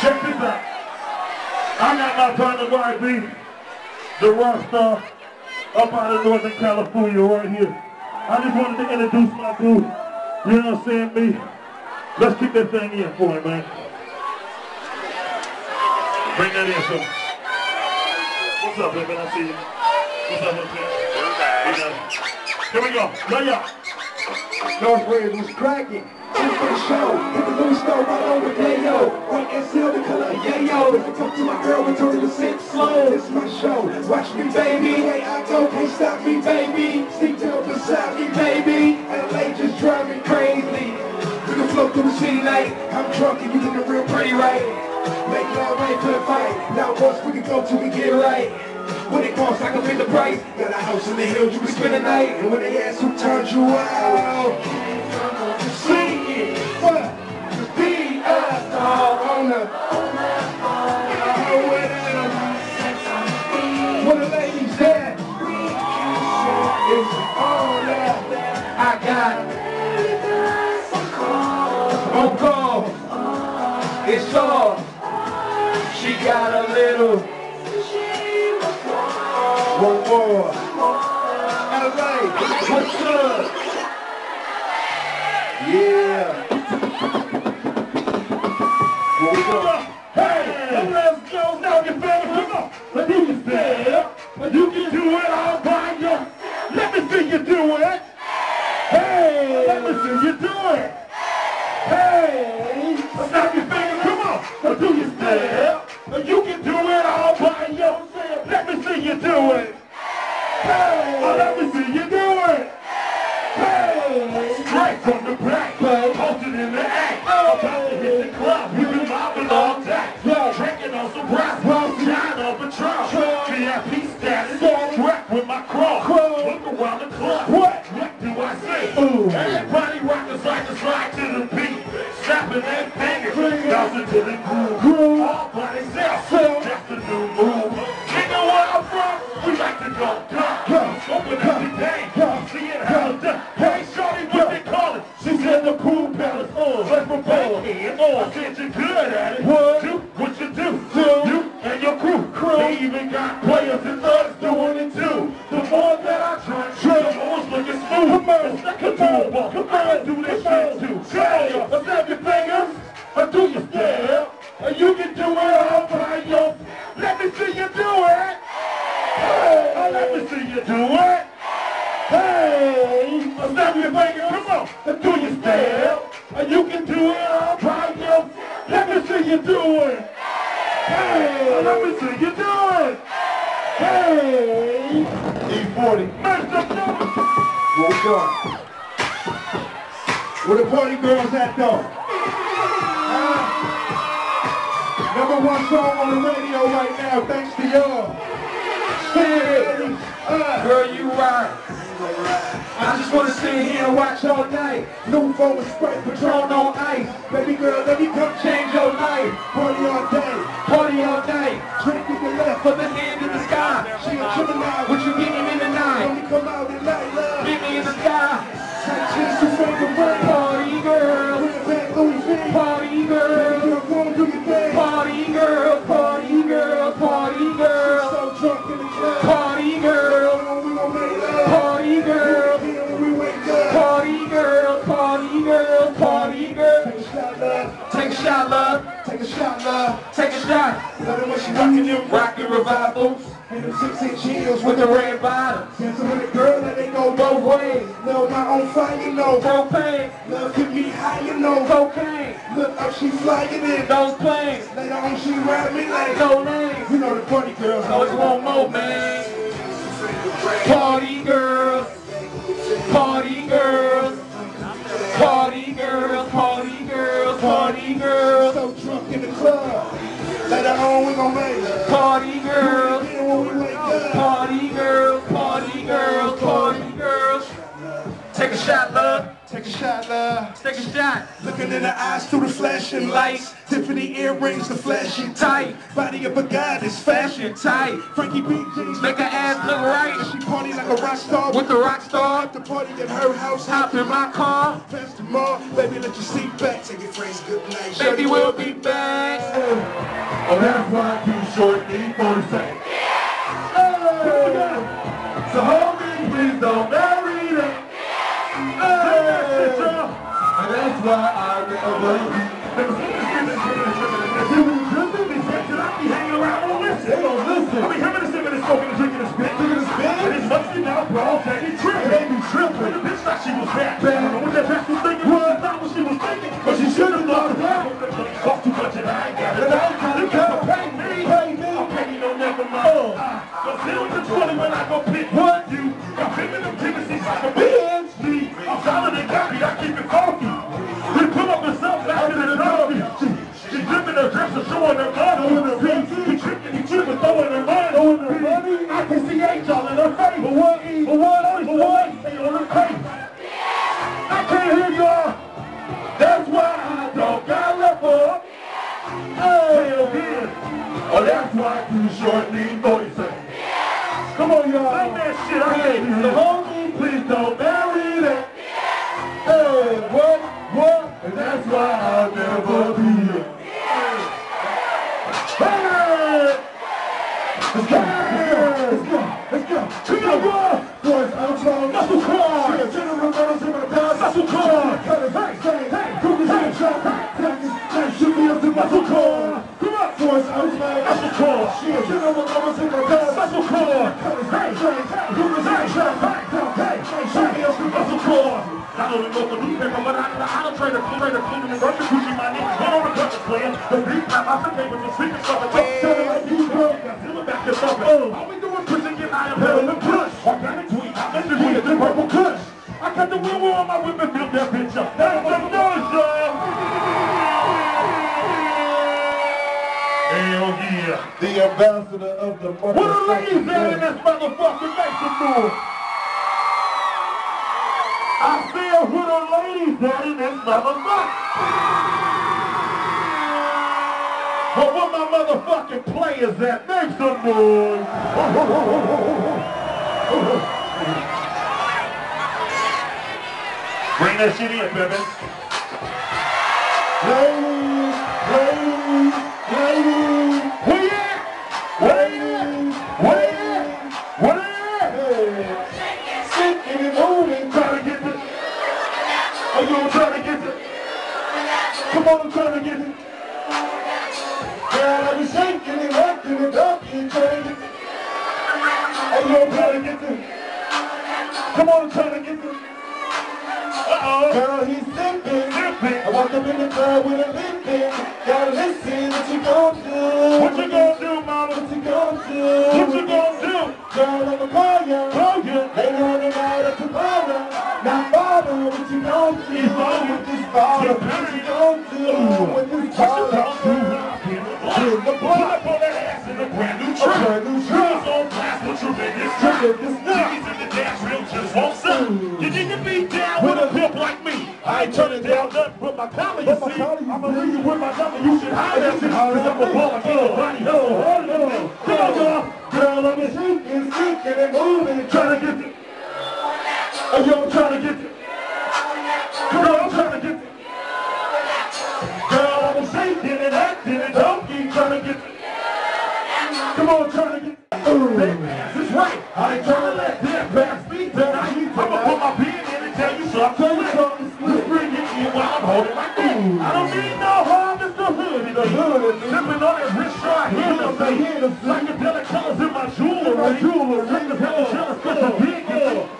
Check this out. I got my partner YB, the rock star, up out of Northern California right here. I just wanted to introduce my dude. You know what I'm saying, me? Let's keep that thing in for him, man. Bring that in, so. What's up, baby? I see you. What's up, what's up? Here we go. Lay up. Northridge was cracking. It's for the show. Hit the Louis store right on with Yayo. White and silver color Yayo. If you come to my girl, we turn to six slow. It's my show. Watch me, baby. Way I go, can't stop me, baby. Sneak down beside me, baby. LA just drive me crazy. We can float through the city night. I'm drunk and you looking real pretty, right? Make love, ain't for the fight. Now, boss, we can go till we get right. When it costs, I can pay the price. Got a house in the hills, you can spend the night. And when they ask who turned you out, It's all. She got a little. One more. LA, what's up? Yeah. Do I say? Everybody rockin' side to slide to the beat. Snapping their fingers, bouncing to the groove. All by themselves, that's the new move. Nigga, where I'm from, we like to go dumb. Open up the day, see it how it's done. Hey, shorty, what they call it? She said the pool palace. Oh, Let's propose. Oh, I said you're good at it. What? Do what you do. do. You and your crew. They even got players and thugs doing it too. The more that I try, the more looking smooth. Come on, it's like a pool ball. Come on, do this shit too. Come on, y'all. Snap your fingers. Or do your step. Or you can do it all by yourself. Let me see you do it. Hey, oh, let me see you do it. Hey, oh, snap your fingers. Come on, and do your step. And you can do it all by yourself. Let me see you do it. Hey, oh, let me see you do it. Hey, E40. Make some What we? Where the party girls at though? Huh? Number one song on the radio right now, thanks to y'all. Stand uh, Girl, you right. I just wanna sit here and watch all night. New phone with Sprite Patron on ice. Baby girl, let me come change your life. Party all day, party all night. Drink with the left, Put the hand in the sky. she a Gemini. What you getting in the night? Let me come out love. Take a shot. Her when she rockin' them Rockin' revivals And them six inch heels with the red bottoms. Dancing with a girl that ain't go Both ways. Know my own fire, you know. Propane. Love could be high, you know. Cocaine. Look up, she flying in. Those planes. Later on, she ride me like. No names. You know the party girls. Always want more, man. Party girls. Later on, we gon' make. Party girls. Love. Take a shot. Looking in the eyes through the flashing lights. Tiffany earrings, the flashing Tight. Body of a goddess, fashion. Tight. Frankie B. Jeans. Make her ass look right. She party like a rock star. With the rock star. The party at her house. Hop in my car. Past the mall. Baby, let your seat back. Take your friends good night. Baby, we'll be back. Oh, that's why I too short need for the same. Hey. So hold me, please don't Got got 20 when I go pick what you. Picking them Tennessees like a But what? But what? But what? Stay on face. I can't hear y'all. That's why I don't got left for. Hell yeah. Oh, that's why I too short need voice. Come on, y'all. Sing that shit. I can't Muscle car. Shit, General Motors in my past. Muscle car. Cut it, hey, say, hey, cook this in shop. Hey, hey, shoot me up to car. I don't know the newspaper, but I, I don't trade a trade a clean and run the Gucci money. One on the country plan. The beat time I said they was just speaking something. Tell me like you bro. Godzilla back and up. Oh, all we doing pushing get high and pedal and push. Organic tweet. I meant to tweet the purple kush. I cut the wheel on my whip and built that bitch up. The ambassador of the What are the ladies at in this motherfucking some noise? I feel who the ladies at in this motherfucker. But what my motherfucking players at? Make some noise. Bring that shit in, baby. Ladies, Come on, trying to get it. Girl, I be shaking and rocking and talking, trying to get it. Are you trying to get it? Come on, I'm to get it. Uh-oh. Girl, he's sipping. I walk up in the club with a limping. Gotta listen, what you truck. Girls blast with Your biggest nut. Jiggies in the dash real just won't suck. You need to be down with a pimp like me. I ain't turning down nothing but my collar, you see. I'ma leave you with my number, you should holler at me. Holler Cause I'm a baller, get a body hustle hard enough. Come on, y'all. Girl, I'm shaking, shaking and moving. Trying to get it. Oh, yo, I'm trying to get it. While I'm holding my thing. I don't need no harm, it's the hood. The hood sipping on that rich shot. Hear them say, hear them psychedelic colors in my jewelry. My jewelry. Psychedelic colors, cause I'm big.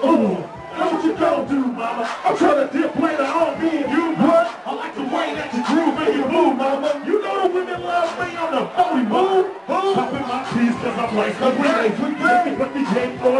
Ooh. Know what you gon' do, mama? I'm trying to dip later on me and you, what? I like the way that you groove and you move, mama. You know the women love me on the phony move. Popping my teeth cause I'm like a great. But the game flowing through my